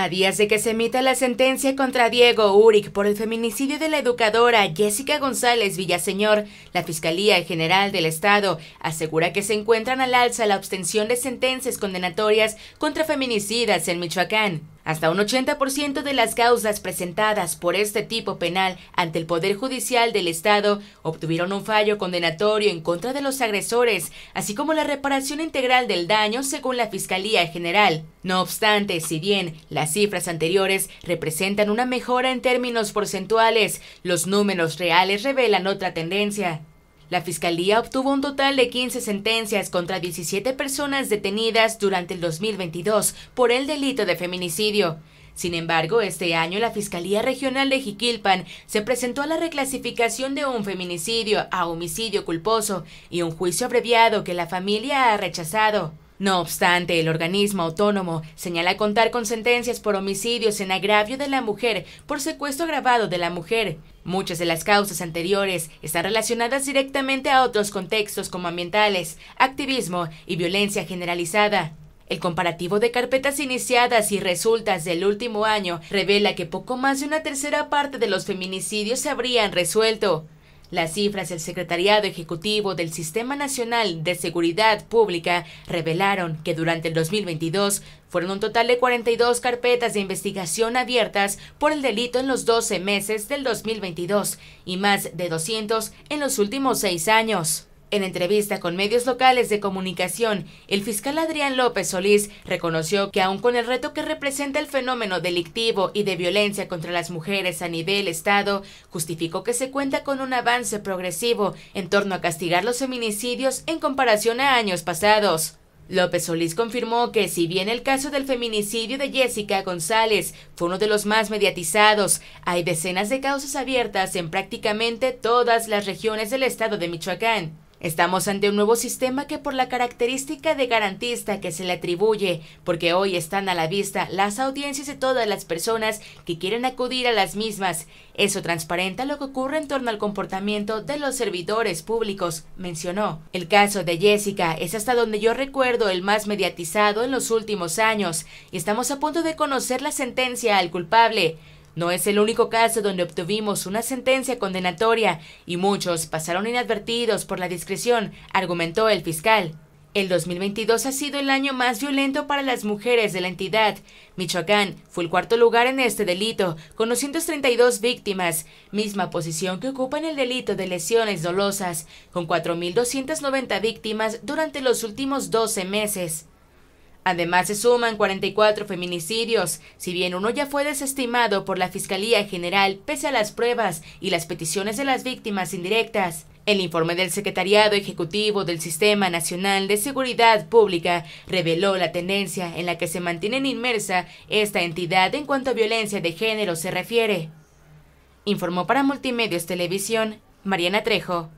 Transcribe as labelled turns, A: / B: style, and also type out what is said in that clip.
A: A días de que se emita la sentencia contra Diego Uric por el feminicidio de la educadora Jessica González Villaseñor, la Fiscalía General del Estado asegura que se encuentran al alza la abstención de sentencias condenatorias contra feminicidas en Michoacán. Hasta un 80% de las causas presentadas por este tipo penal ante el Poder Judicial del Estado obtuvieron un fallo condenatorio en contra de los agresores, así como la reparación integral del daño según la Fiscalía General. No obstante, si bien las cifras anteriores representan una mejora en términos porcentuales, los números reales revelan otra tendencia. La Fiscalía obtuvo un total de 15 sentencias contra 17 personas detenidas durante el 2022 por el delito de feminicidio. Sin embargo, este año la Fiscalía Regional de Jiquilpan se presentó a la reclasificación de un feminicidio a homicidio culposo y un juicio abreviado que la familia ha rechazado. No obstante, el organismo autónomo señala contar con sentencias por homicidios en agravio de la mujer por secuestro agravado de la mujer. Muchas de las causas anteriores están relacionadas directamente a otros contextos como ambientales, activismo y violencia generalizada. El comparativo de carpetas iniciadas y resultas del último año revela que poco más de una tercera parte de los feminicidios se habrían resuelto. Las cifras del Secretariado Ejecutivo del Sistema Nacional de Seguridad Pública revelaron que durante el 2022 fueron un total de 42 carpetas de investigación abiertas por el delito en los 12 meses del 2022 y más de 200 en los últimos seis años. En entrevista con medios locales de comunicación, el fiscal Adrián López Solís reconoció que aun con el reto que representa el fenómeno delictivo y de violencia contra las mujeres a nivel Estado, justificó que se cuenta con un avance progresivo en torno a castigar los feminicidios en comparación a años pasados. López Solís confirmó que si bien el caso del feminicidio de Jessica González fue uno de los más mediatizados, hay decenas de causas abiertas en prácticamente todas las regiones del estado de Michoacán. Estamos ante un nuevo sistema que por la característica de garantista que se le atribuye, porque hoy están a la vista las audiencias de todas las personas que quieren acudir a las mismas, eso transparenta lo que ocurre en torno al comportamiento de los servidores públicos, mencionó. El caso de Jessica es hasta donde yo recuerdo el más mediatizado en los últimos años, y estamos a punto de conocer la sentencia al culpable. No es el único caso donde obtuvimos una sentencia condenatoria y muchos pasaron inadvertidos por la discreción, argumentó el fiscal. El 2022 ha sido el año más violento para las mujeres de la entidad. Michoacán fue el cuarto lugar en este delito, con 232 víctimas, misma posición que ocupa en el delito de lesiones dolosas, con 4.290 víctimas durante los últimos 12 meses. Además se suman 44 feminicidios, si bien uno ya fue desestimado por la Fiscalía General pese a las pruebas y las peticiones de las víctimas indirectas. El informe del Secretariado Ejecutivo del Sistema Nacional de Seguridad Pública reveló la tendencia en la que se mantiene inmersa esta entidad en cuanto a violencia de género se refiere. Informó para Multimedios Televisión Mariana Trejo.